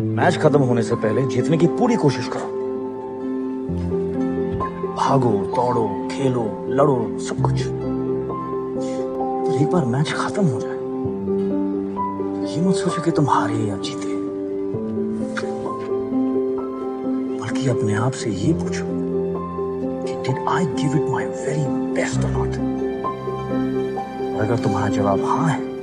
Match खत्म होने से पहले जीतने की पूरी कोशिश करो। भागो, दौड़ो, खेलो, लड़ो, सब कुछ। पर एक बार मैच खत्म हो जाए, ये मत सोचो कि तुम हारे या जीते। बल्कि अपने आप से ये पूछो कि did I give it my very best और नॉट अगर तुम्हारा जवाब हाँ है